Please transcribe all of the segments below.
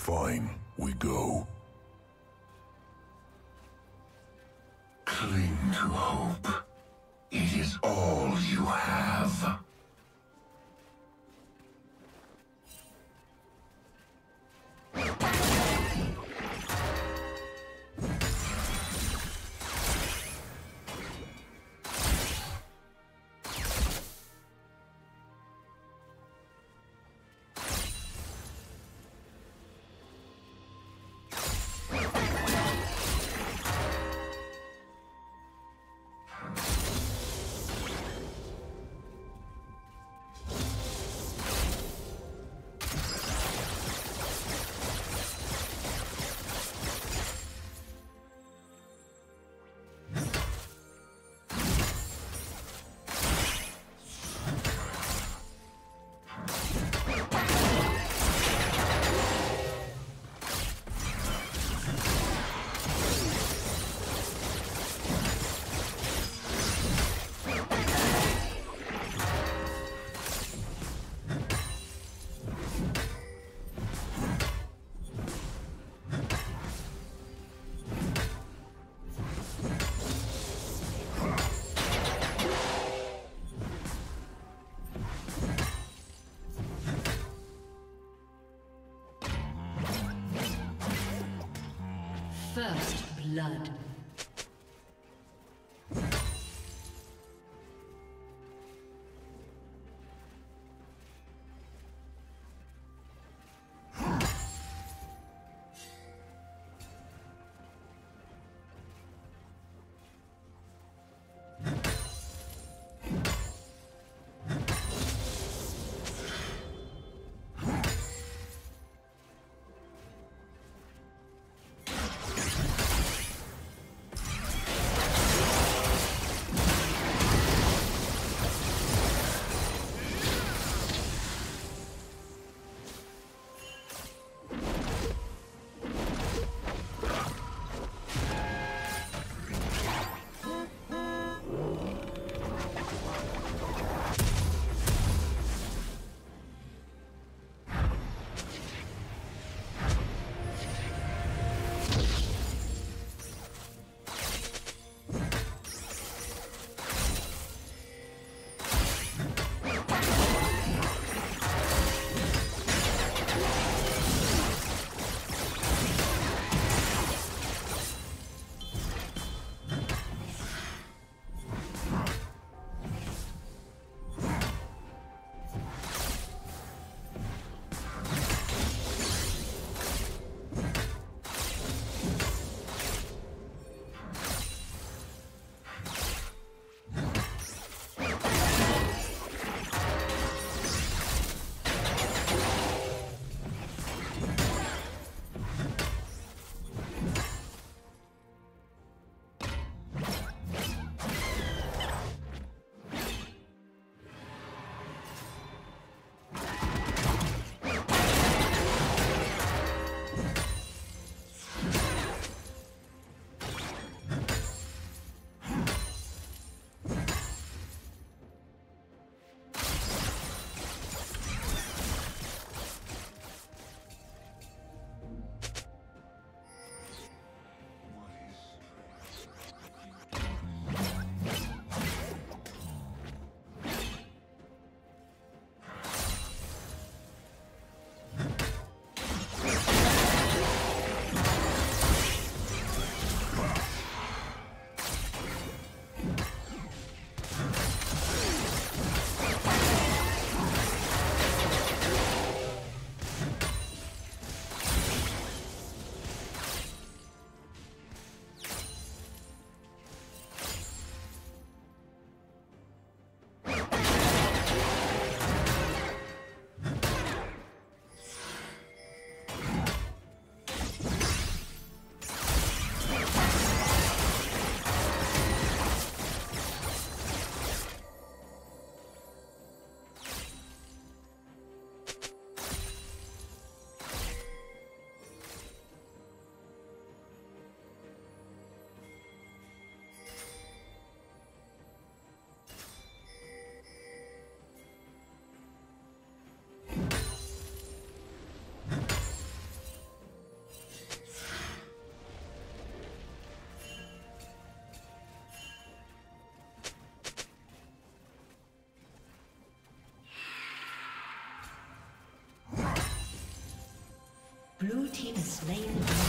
Fine, we go. Cling to hope. It is all you have. Blood. Team is slain the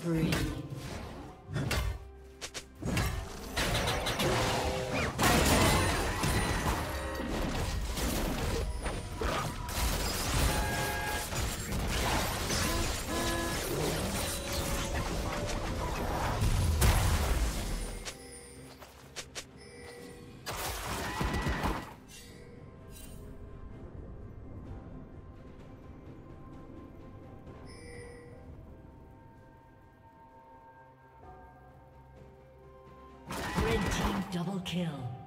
spree. Double kill.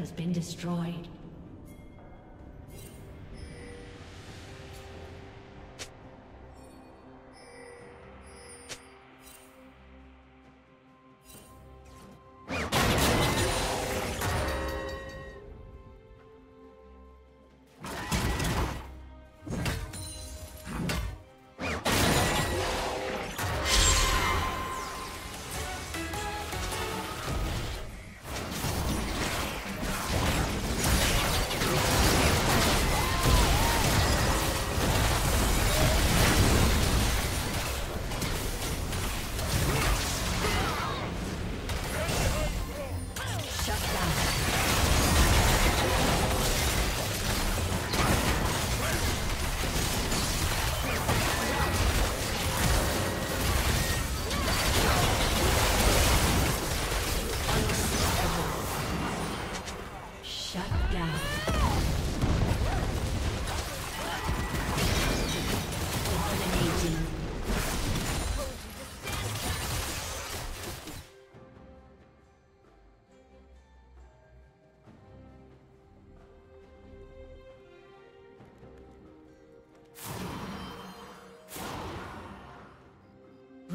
Has been destroyed.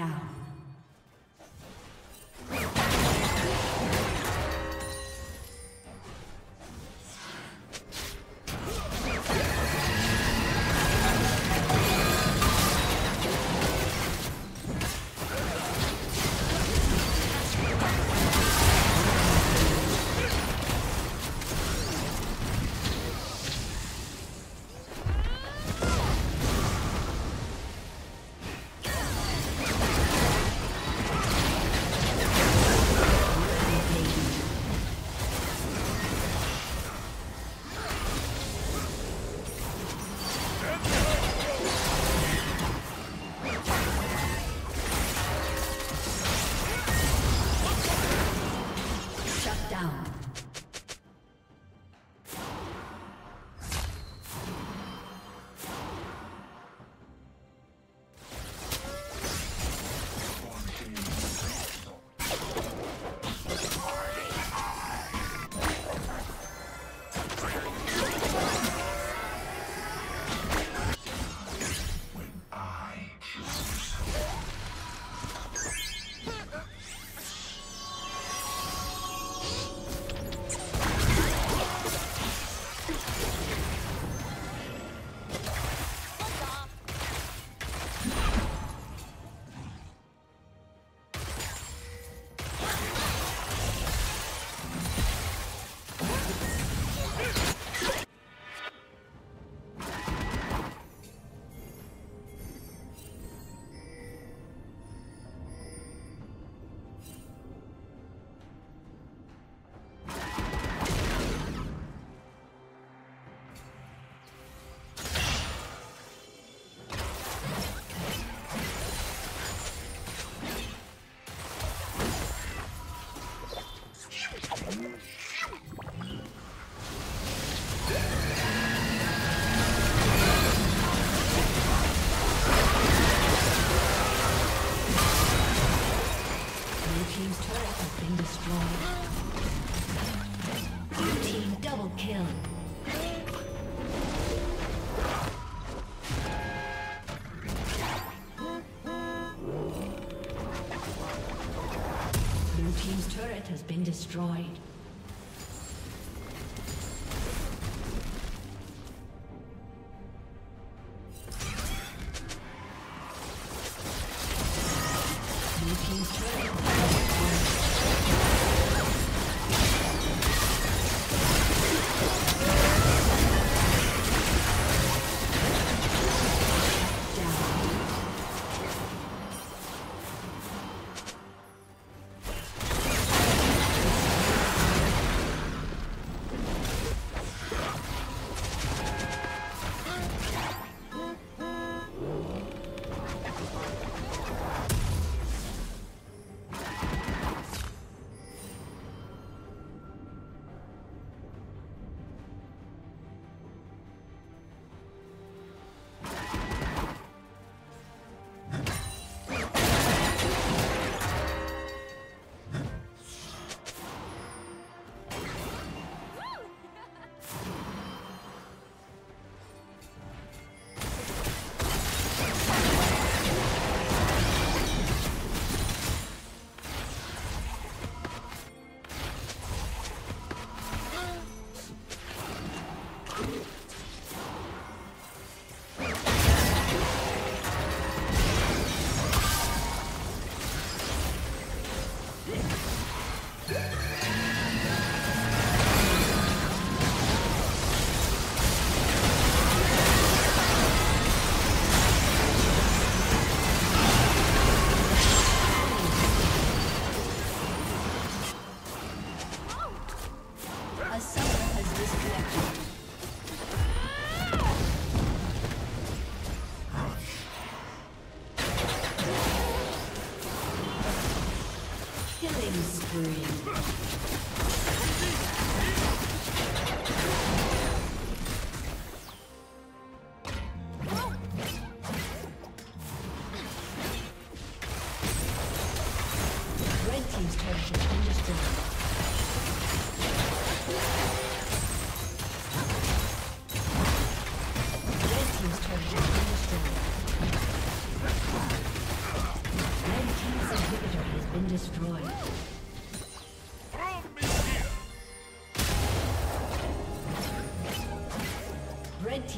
Down. Been destroyed. Killing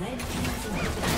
Red team's inhibitor.